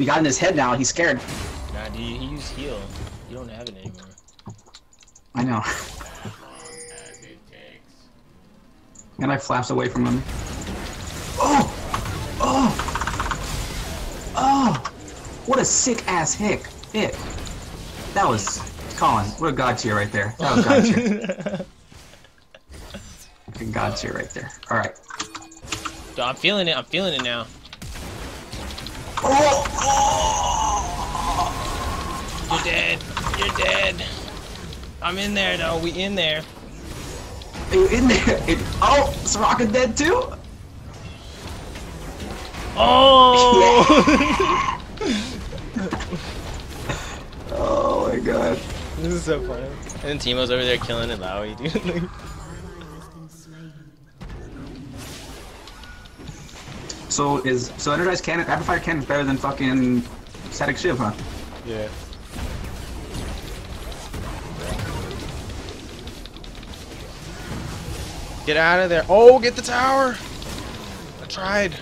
He got in his head now. He's scared. Nah, dude, he used heal. You don't have it anymore. I know. And I flaps away from him. Oh! Oh! Oh! What a sick ass hick. Hit. That was Colin. What a god tier right there. That was god tier. Fucking god tier right there. Alright. Dude, I'm feeling it. I'm feeling it now. Oh! oh! You're dead. You're dead. I'm in there though. We in there. Are you in there? It, oh! Soraka dead too? Oh! Oh my god. this is so funny. And then Teemo's over there killing it, Lowy, dude. So is so energized cannon, rapid fire cannon better than fucking Statikk Shiv, huh? yeah. Get out of there. Oh, get the tower. I tried.